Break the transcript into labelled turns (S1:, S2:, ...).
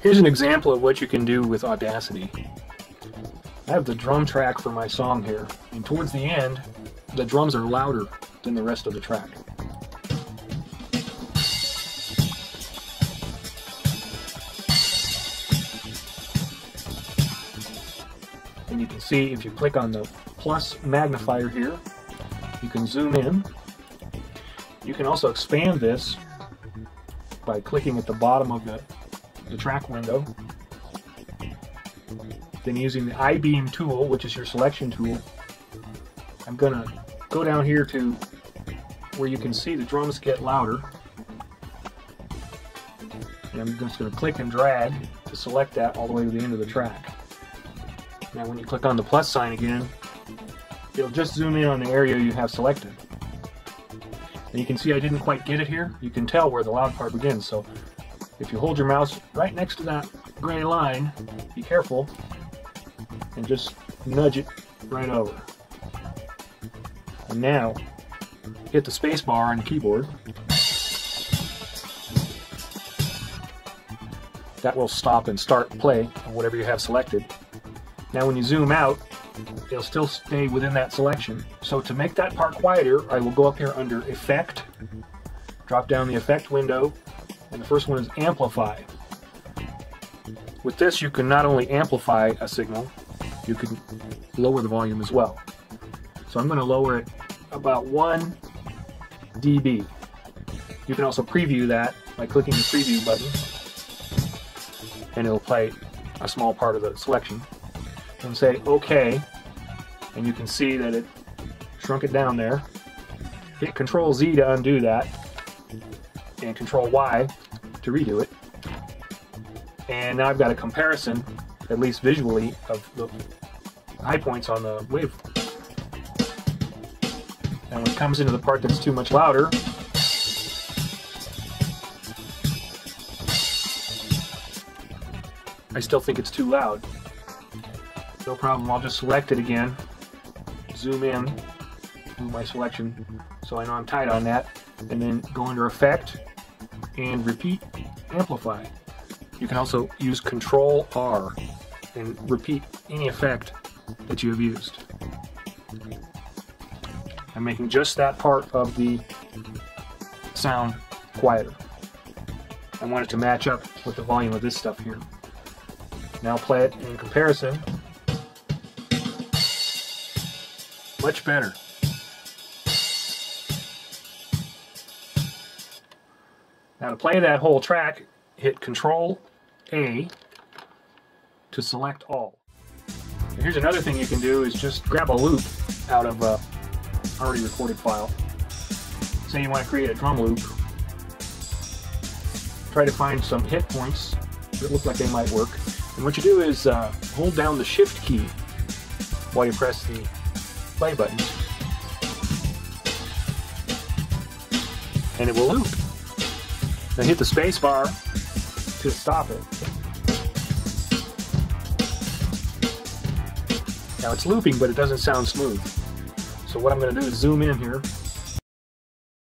S1: Here's an example of what you can do with Audacity. I have the drum track for my song here, and towards the end, the drums are louder than the rest of the track. And you can see if you click on the plus magnifier here, you can zoom in. You can also expand this by clicking at the bottom of the, the track window. Then using the I-beam tool, which is your selection tool, I'm going to go down here to where you can see the drums get louder. And I'm just going to click and drag to select that all the way to the end of the track. Now when you click on the plus sign again, it'll just zoom in on the area you have selected. And you can see I didn't quite get it here. You can tell where the loud part begins. So if you hold your mouse right next to that gray line, be careful, and just nudge it right over. And now, hit the space bar on the keyboard. That will stop and start play on whatever you have selected. Now when you zoom out, it'll still stay within that selection. So to make that part quieter, I will go up here under Effect, drop down the Effect window, and the first one is Amplify. With this, you can not only amplify a signal, you can lower the volume as well. So I'm going to lower it about 1 dB. You can also preview that by clicking the preview button and it'll play a small part of the selection. And say OK and you can see that it shrunk it down there. Hit Control Z to undo that and Control Y to redo it. And now I've got a comparison, at least visually, of the high points on the wave. And when it comes into the part that's too much louder, I still think it's too loud. No problem, I'll just select it again, zoom in, my selection so I know I'm tight on that, and then go under Effect and Repeat Amplify. You can also use Control R and repeat any effect that you have used. I'm making just that part of the sound quieter. I want it to match up with the volume of this stuff here. Now play it in comparison. Much better. Now to play that whole track, hit Control A to select all. And here's another thing you can do is just grab a loop out of a already recorded file. Say you want to create a drum loop. Try to find some hit points that look like they might work. And what you do is uh, hold down the shift key while you press the play button. And it will loop. Then hit the space bar to stop it. Now it's looping, but it doesn't sound smooth. So what I'm going to do is zoom in here